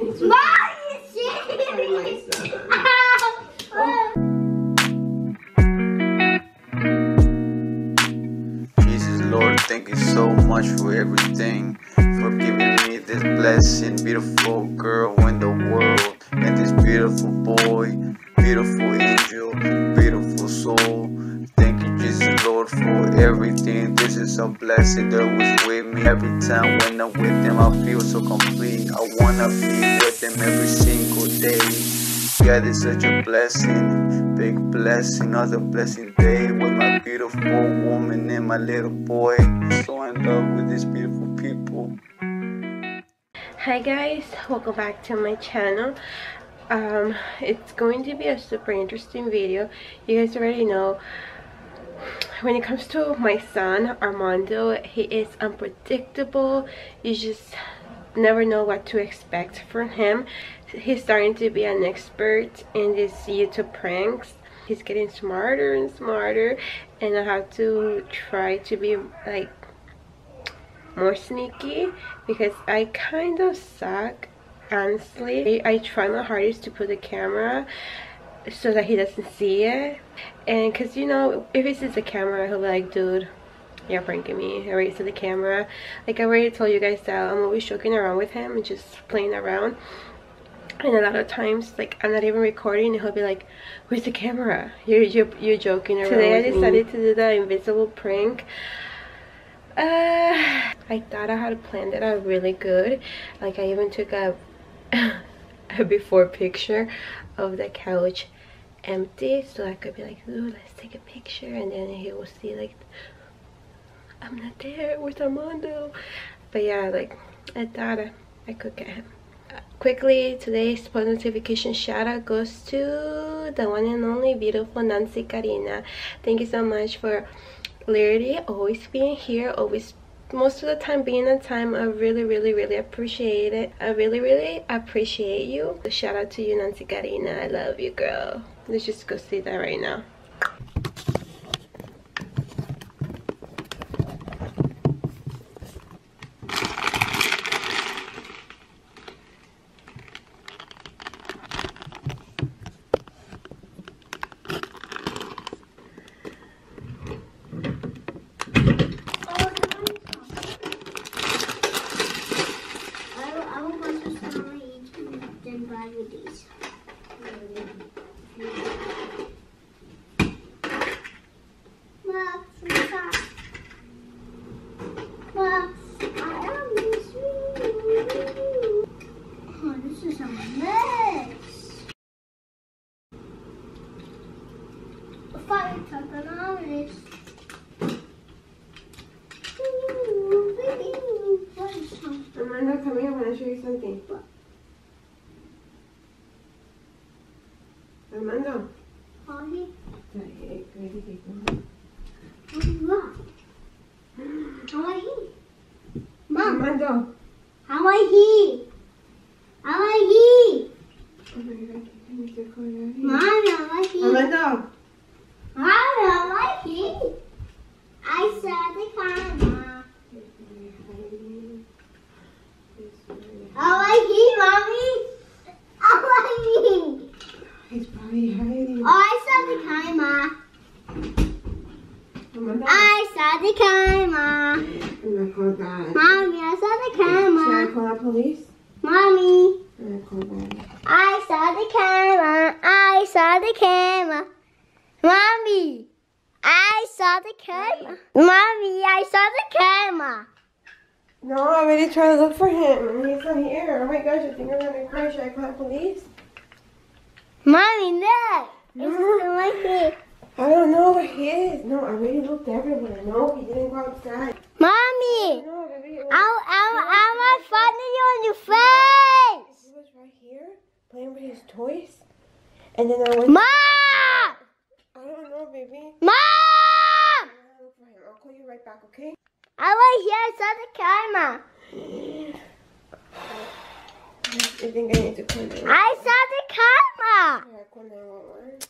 Jesus, Lord, thank you so much for everything, for giving me this blessing, beautiful girl in the world, and this beautiful boy, beautiful angel, beautiful soul. Is a blessing that was with me every time when I'm with them. I feel so complete. I wanna be with them every single day. God is such a blessing, big blessing, another blessing day with my beautiful woman and my little boy. So in love with these beautiful people. Hi guys, welcome back to my channel. Um, it's going to be a super interesting video. You guys already know when it comes to my son Armando, he is unpredictable. You just never know what to expect from him. He's starting to be an expert in these YouTube pranks. He's getting smarter and smarter and I have to try to be like more sneaky because I kind of suck honestly. I, I try my hardest to put the camera so that he doesn't see it. And because you know if he sees the camera he'll be like dude you're pranking me. I already see the camera. Like I already told you guys that I'm always joking around with him and just playing around. And a lot of times like I'm not even recording and he'll be like where's the camera? You're you're, you're joking around today I decided me. to do the invisible prank. Uh, I thought I had planned it out really good. Like I even took a a before picture of the couch empty so I could be like ooh let's take a picture and then he will see like I'm not there with Armando. But yeah like I thought I, could get him. Quickly today's post notification shout out goes to the one and only beautiful Nancy Karina. Thank you so much for literally always being here always most of the time being on time i really really really appreciate it. I really really appreciate you. Shout out to you nancy karina. I love you girl. Let's just go see that right now Amanda, come here, I want to show you something. Armando. Mommy. Hey, ready, Mom. How are you? Mom. Armando. How are you? How are you? My god, I need to call you. Mom, how are you? Armando. Mom, how are you? I saw the camera. How are you, mommy? How are you? Oh, I saw the camera. I saw the camera. I'm gonna call God. Mommy, I saw the camera. Should I call the police? Mommy, I'm call. I saw the camera. I saw the camera. Mommy, I saw the camera. Mommy, I saw the camera. No, I already tried to look for him he's not here. Oh my gosh, I think I'm gonna cry. Should I call the police? Mommy, look. It's. I don't know where he is. No, I already looked everywhere. No, he didn't go outside. Mommy, No, baby. it was- I, I, I want funny on your face. He was right here playing with his toys. And then I went. Mom! I don't know, baby. Mom! I'm gonna look for him. I'll call you right back, okay? I was here. I saw the camera. I think I need to call 911. I saw the camera. I call 911?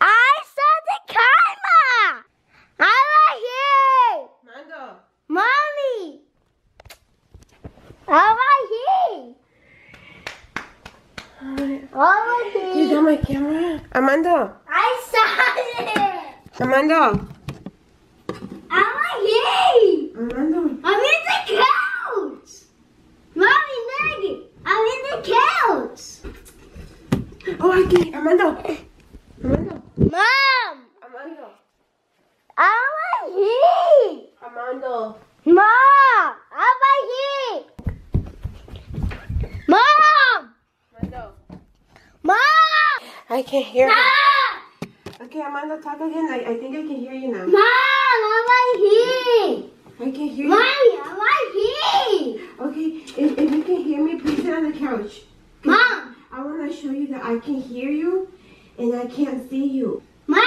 I saw the camera. I was here. Mando. Mommy. I'm right here. Over You got my camera? Amanda! I saw it. Amanda! I'm right here. Amanda! I'm in the couch. Mommy, Maggie, I'm in the couch. Oh, I can Amanda! Amanda! Mom, Amanda! I'm here. Amanda! Mom, I'm here. Mom, Amanda! Mom, I can hear you. Mom, Okay, Amanda, talk again. I, I think I can hear you now. Mom, I'm right here. I can hear you. Mommy, I'm right here. Okay, if, if you can hear me, please sit on the couch. I want to show you that I can hear you and I can't see you. Mom,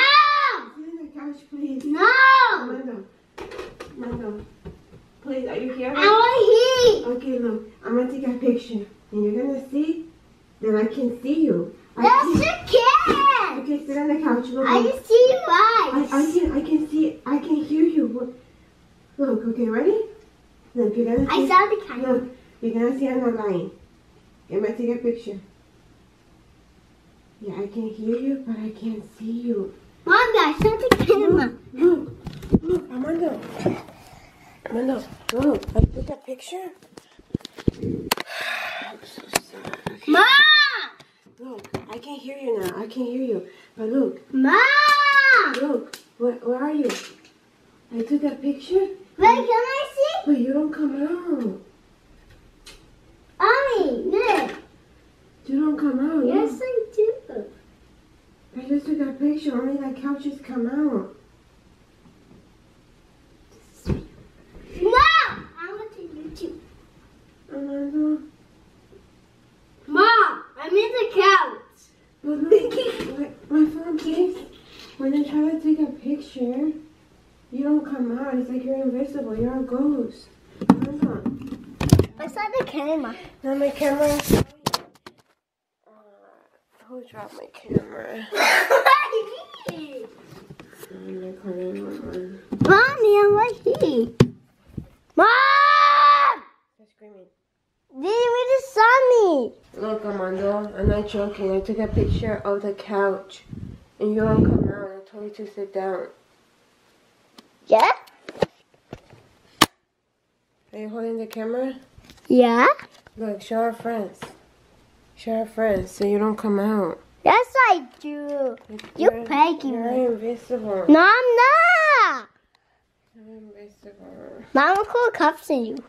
Sit on the couch, please. no, Amanda. Amanda. Please, are you here? I'm right here. Okay, look. I'm going to take a picture. And you're going to see that I can see you. I That's can, cat. okay, sit on the couch. Look, I can see your I, I can I can see I can hear you. Look, okay, ready? Look, you're gonna see. I saw the camera. Look, you're gonna see on the line. I'm gonna take a picture. Yeah, I can hear you, but I can't see you. Mommy, I saw the camera. Look, look, Amanda. Amanda, look, I took a picture. I'm so sad. Okay. Mom, Look, I can hear you now. I can hear you. But look, Mom, look, where, where are you? I took a picture. wait, can I see? But you don't come out. Mommy, Nick. You don't come out. Yes, I do. I just took a picture. Only the couches come out. No, I'm going to YouTube. Amanda. Mom, I'm in the couch. But look, my, my phone case. When I try to take a picture, you don't come out. It's like you're invisible. You're a ghost. I saw the camera. Now my camera. Who dropped my camera? I'm not calling Mama. Mommy, I'm right here. Mom! They're screaming. Did you just saw me? Look, Armando, I'm not joking. I took a picture of the couch, and you don't come out. I told you to sit down. Yeah? Are you holding the camera? Yeah? Look, show our friends. Our friends so you don't come out. Yes, I do. You're begging You're me. invisible. No, I'm not. You're invisible. Mom will call cops on you.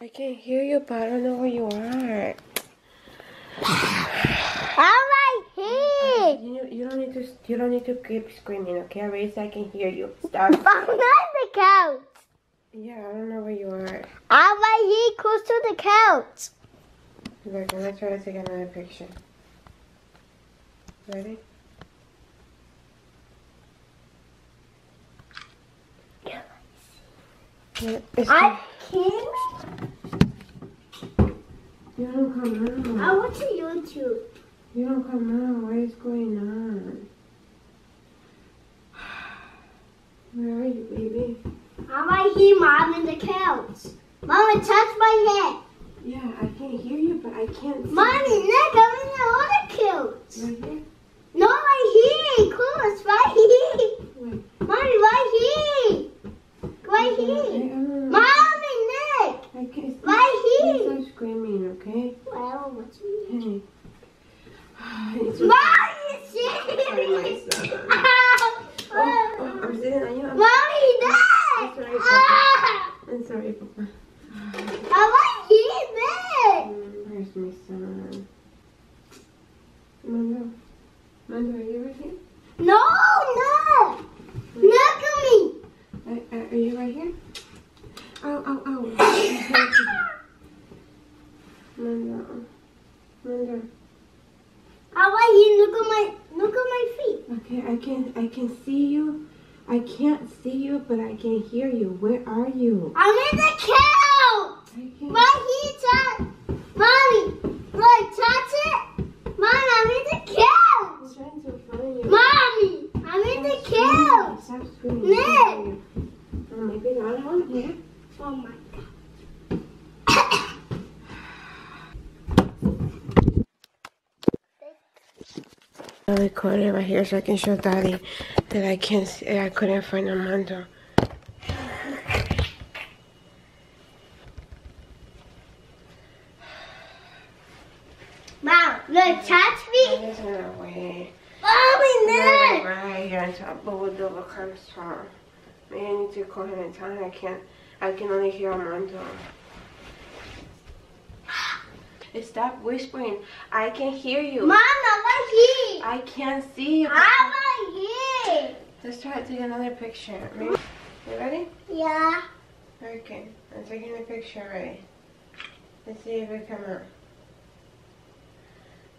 I can't hear you, but I don't know where you are. I'm right here. You, you don't need to. You don't need to keep screaming, okay? I raise I can hear you. Stop. I'm not on the couch. Yeah, I don't know where you are. I'm right here close to the couch. Look, I'm gonna try to take another picture. Ready? It's I can. you don't come out. I want to YouTube. You don't come out. What is going on? Where are you, baby? I'm right here, Mom, in the couch. Mama, touch my head. Yeah, I can't hear you, but I can't see. Mommy, Nick, I'm in the other couch. Right here? No, right here. Close, right here. Wait. Mommy, right here. Right I, I here. don't know. Mommy, Nick. I can't. Right here. Stop screaming, okay? Well, what you mean? Hey. It's Mommy, Sorry, my shit. son. Ah. Oh, oh, I'm sitting on you. I'm, Mommy, Nick. Sorry, Papa. Ah. I'm sorry, Papa. I'm right here, Nick. Mm, Where's my son? Mando. Mando, are you right here? No, no. Look at me. Are, are, are you right here? Ow, ow, ow. Mando. Mando. I'm right here. Look at my, look at my feet. Okay, I can I can see you. I can't see you, but I can hear you. Where are you? I'm in the couch. I can't. Right here, touch. Mommy, look, touch it. Mommy, I'm in the I'm couch. trying to find you. Mommy, Oh, maybe not on here. Oh my I recorded right here so I can show Daddy that I can't see, I couldn't find Armando. Mom, look, touch me. There's no way. Mommy, No, look. right here until Comes home. Maybe I need to call him and tell him I can't, I can only hear Armando. Stop whispering. I can hear you. Mom, I'm here. I can't see you. I'm here. Let's try to take another picture. Maybe. You ready? Yeah. Okay. I'm taking a picture already. Let's see if it come out.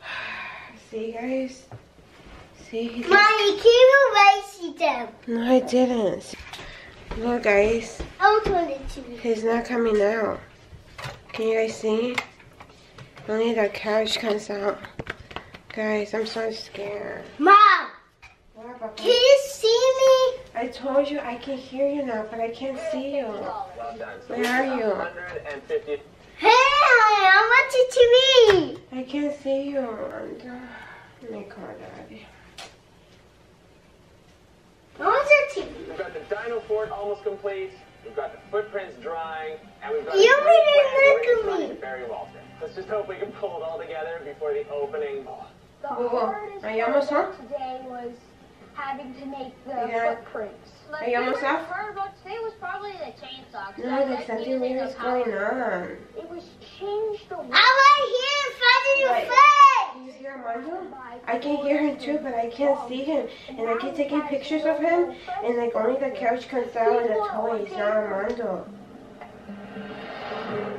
See you guys? See? He just- Mommy, can you erase them? No, I didn't. Look guys. I'll to. He's not coming out. Can you guys see? Only the couch comes out. Guys, I'm so scared. Mom, What, can you see me? I told you I can hear you now, but I can't see you. Where are you? 150 Hey, I want you to me. I can't see you. I'm done. Let me call daddy. I want you to me. We've got the dino fort almost complete. We've got the footprints drying, and we've got You a great didn't plan look to at raise money me. to Barry Walter. Let's just hope we can pull it all together before the opening. The Whoa, whoa. hardest Are you almost part home? today was having to make the Yeah. footprints. Are you almost off? hard about today was probably the chainsaw. 'cause No, there's something weird does is going on. It was change the I'm right here in front of your face. Can you hear Armando? I can hear him too, but I can't see him. And I keep taking pictures of him, and like only the couch comes out and the toys, not Armando.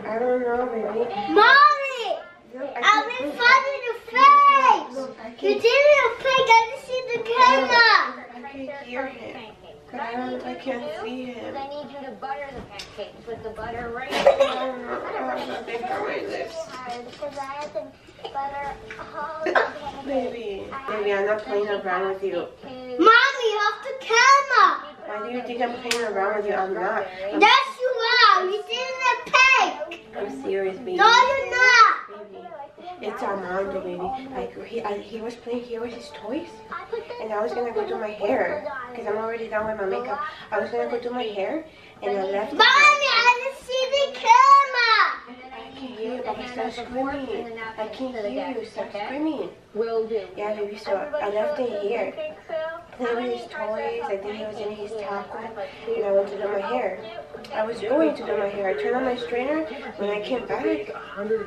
I don't know, baby. Mommy, Look, I I'm can- in front of your face. Look, You didn't pick. I didn't see the camera. I can hear him. But I don't, I can't see him. I need you to butter the pancakes with the butter right I don't. Uh, I have nothing my lips. because I had to butter all the pancakes. Baby, baby, I'm not playing around with you. Mommy, off the camera. Why do you think I'm playing around with you? I'm not. I'm, That's you are. You didn't pick. I'm serious, baby. No, you're not. Baby, it's Armando, baby. Like he, I, he was playing here with his toys, and I was gonna go do my hair because I'm already done with my makeup. I was gonna go do my hair, and I left. Mommy, I didn't see the camera. I can hear you, Papa. Stop screaming. I can hear you. Stop screaming. Will do. Yeah, baby. So I left it here. Playing with his toys. I think he was in his taco, and I went to do my hair. I was going to do my hair. I turned on my straightener. When I came back,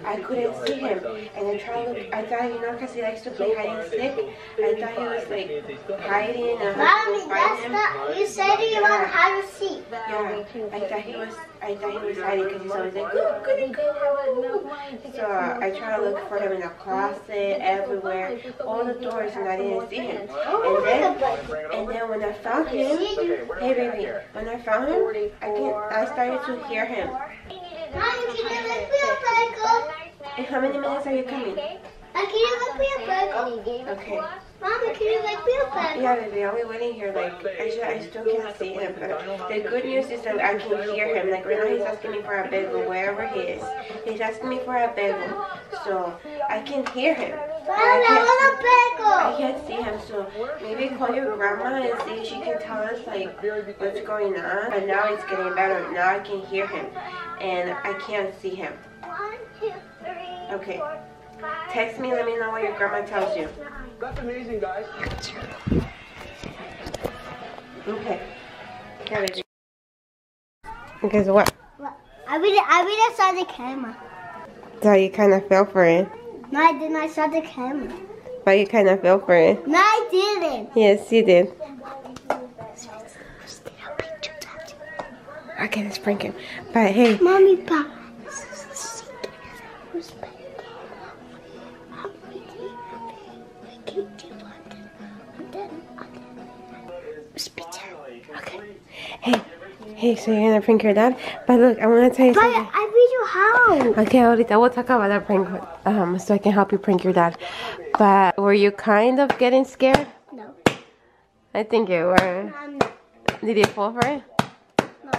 I couldn't see him. And I tried to look. I thought, you know, because he likes to play hide and seek. I thought he was like hiding and Mommy, that's him. not. You said you want how to see. Yeah, I thought he was. I thought he was hiding because he's always like, go, go, go. So I tried to look for him in the closet, everywhere, all the doors, and I didn't see him. And then, and then when I found him, hey baby, when I found him, I can I started to hear him. Mommy, can you look me up, Michael? And how many minutes are you coming? Uh, can you look me up, Michael? Okay. Mama, can you look me a Michael? Yeah, baby, I'll be waiting here. Like, I, just, I still can't see him. But the good news is that I can hear him. Like, right now he's asking me for a bagel, wherever he is. He's asking me for a bagel. So, I can hear him. But Mommy, I want a I bagel. can't see him, so maybe call your grandma and see if she can tell us like what's going on. But now it's getting better. Now I can hear him, and I can't see him. One, two, three, Okay. Four, five, Text me. Let me know what your grandma tells you. That's amazing, guys. Okay. Okay, baby. Because what? I really, I really saw the camera. So you kind of fell for it. No, I didn't. I saw the camera. But you kind of fell for it. No, I didn't. Yes, you did. Okay, let's prank him. But hey, Mommy, pa. Hey, so you're gonna prank your dad? But look, I wanna tell you But something. I read you how. Okay, ahorita we'll talk about that prank um, so I can help you prank your dad. But were you kind of getting scared? No. I think you were. Um, Did you fall for it? no.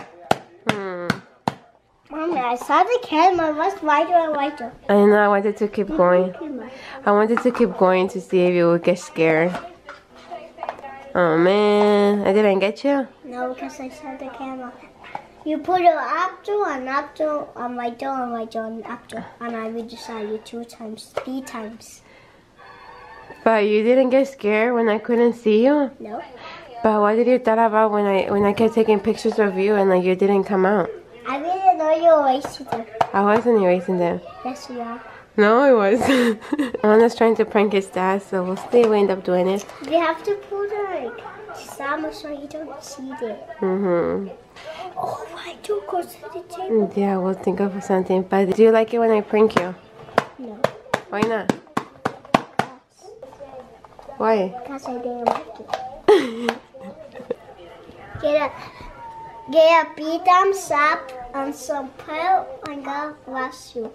Hmm. I saw the camera was whiter and whiter. I know I wanted to keep going. I wanted to keep going to see if you would get scared. Oh man, I didn't get you. No, because I saw the camera. You put it after and after on my door and my door and after, and I would decide you two times, three times. But you didn't get scared when I couldn't see you. No, But what did you thought about when I when I kept taking pictures of you and like you didn't come out? I didn't know you were wasting them. I wasn't erasing them. Yes, you are. No, it was. I'm trying to prank his dad, so we'll see if we end up doing it. We have to put like Sam so you don't see them. Mhm. Oh, I do go to the table. Yeah, we'll think of something. But do you like it when I prank you? No, Why not? Why? because I didn't like it. Get a get a B thumbs up and some pearl and God bless you.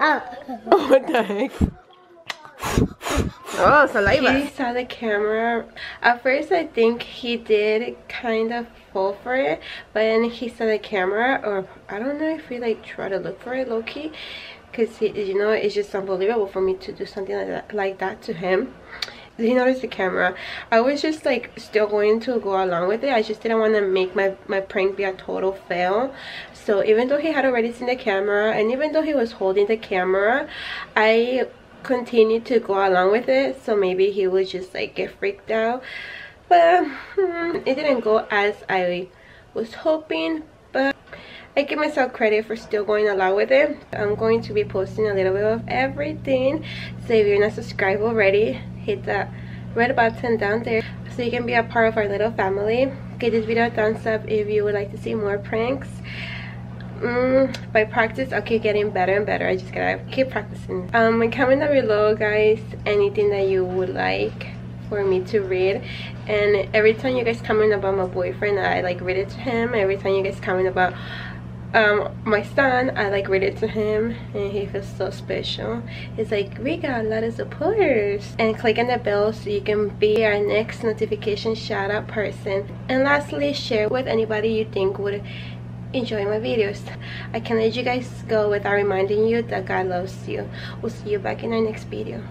Oh, what the heck? Oh, saliva. He saw the camera. At first, I think he did kind of fall for it, but then he saw the camera, or I don't know if he like tried to look for it low key, because you know it's just unbelievable for me to do something like that, like that to him. He noticed the camera. I was just like still going to go along with it. I just didn't want to make my my prank be a total fail. So even though he had already seen the camera, and even though he was holding the camera, I continued to go along with it. So maybe he would just like get freaked out. But hmm, it didn't go as i was hoping. But i give myself credit for still going along with it. I'm going to be posting a little bit of everything. So if you're not subscribed already hit that red button down there so you can be a part of our little family. Give this video a thumbs up if you would like to see more pranks mm, by practice i'll keep getting better and better. I just gotta keep practicing. Um comment down below guys anything that you would like for me to read. And every time you guys comment about my boyfriend i like read it to him. Every time you guys comment about um my son i like read it to him. And he feels so special. It's like we got a lot of supporters and click on the bell so you can be our next notification shout out person. And lastly share with anybody you think would enjoy my videos. I can let you guys go without reminding you that god loves you. We'll see you back in our next video